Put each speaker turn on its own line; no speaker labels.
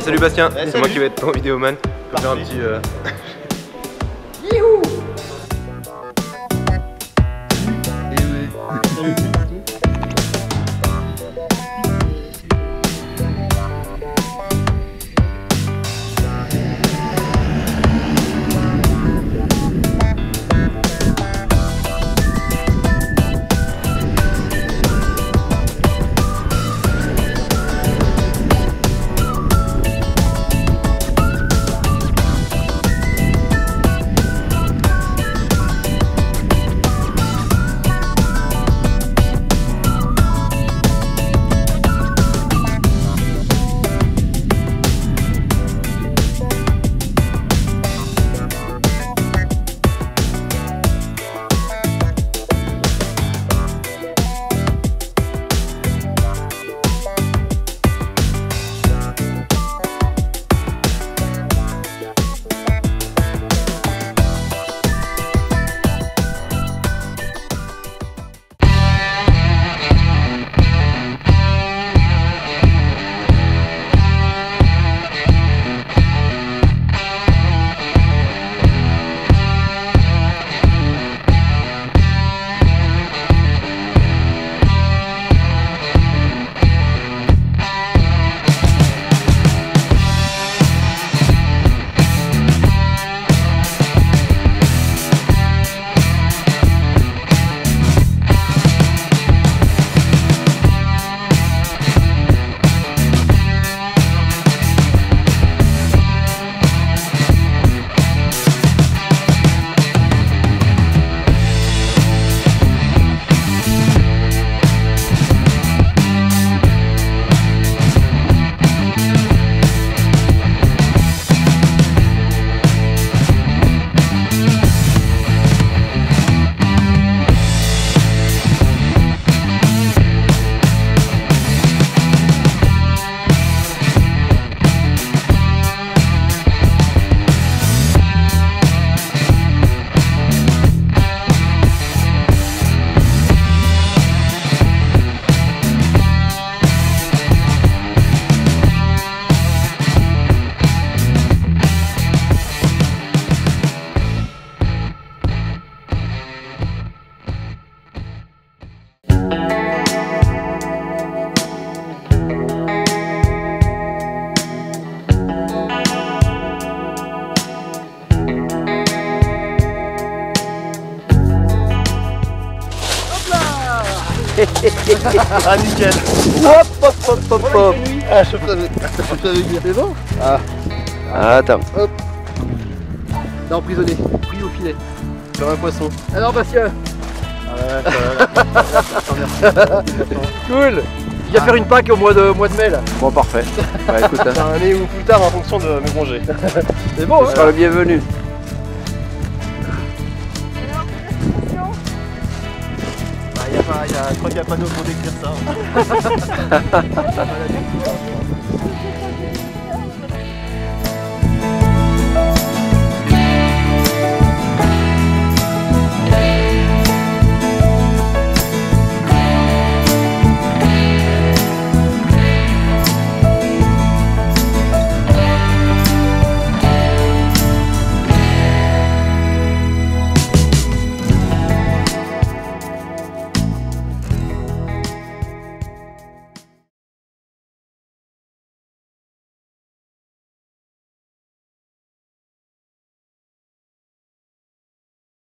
salut Bastien, c'est moi qui vais être ton vidéoman. Je vais faire un petit. euh,
Ah nickel
Hop hop hop hop hop
Ah je savais, je savais bien.
C'est bon
Ah, Attends.
T'es emprisonné, pris au filet.
Comme un poisson.
Alors Bastien,
Ah ouais,
cool Il va faire une Pâques au mois de, mois de mai là.
Bon, parfait. Écoute, hein,
Un année ou plus tard en fonction de mes congés.
C'est bon
tu
hein
seras le bienvenu.
Y a, je crois qu'il n'y a pas d'autre mot décrire ça.